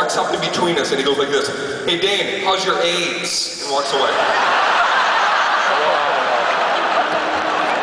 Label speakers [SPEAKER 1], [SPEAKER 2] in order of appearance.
[SPEAKER 1] walks up in between us and he goes like this, Hey Dane, how's your AIDS? And walks away.